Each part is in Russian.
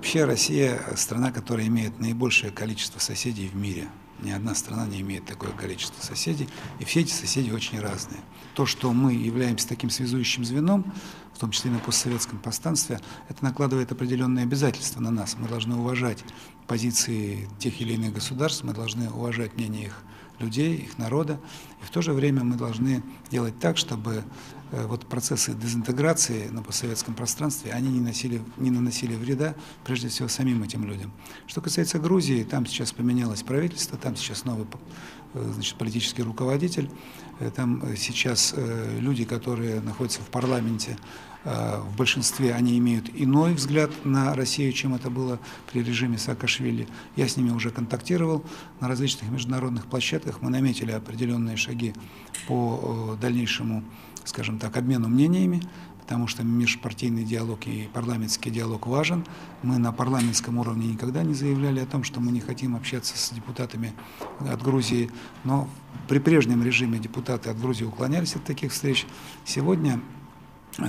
Вообще Россия страна, которая имеет наибольшее количество соседей в мире. Ни одна страна не имеет такое количество соседей, и все эти соседи очень разные. То, что мы являемся таким связующим звеном, в том числе и на постсоветском пространстве, это накладывает определенные обязательства на нас. Мы должны уважать позиции тех или иных государств, мы должны уважать мнение их людей, их народа, и в то же время мы должны делать так, чтобы э, вот процессы дезинтеграции на постсоветском пространстве, они не, носили, не наносили вреда, прежде всего, самим этим людям. Что касается Грузии, там сейчас поменялось правительство, там сейчас новый значит, политический руководитель, э, там сейчас люди, которые находятся в парламенте, в большинстве они имеют иной взгляд на Россию, чем это было при режиме Саакашвили. Я с ними уже контактировал на различных международных площадках. Мы наметили определенные шаги по дальнейшему, скажем так, обмену мнениями, потому что межпартийный диалог и парламентский диалог важен. Мы на парламентском уровне никогда не заявляли о том, что мы не хотим общаться с депутатами от Грузии, но при прежнем режиме депутаты от Грузии уклонялись от таких встреч. Сегодня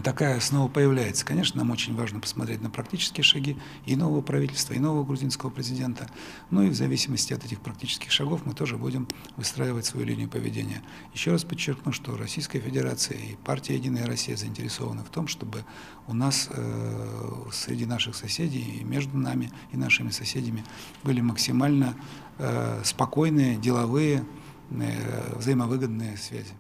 такая снова появляется. Конечно, нам очень важно посмотреть на практические шаги и нового правительства, и нового грузинского президента. Ну и в зависимости от этих практических шагов мы тоже будем выстраивать свою линию поведения. Еще раз подчеркну, что Российская Федерация и партия «Единая Россия» заинтересованы в том, чтобы у нас э, среди наших соседей и между нами и нашими соседями были максимально э, спокойные, деловые, э, взаимовыгодные связи.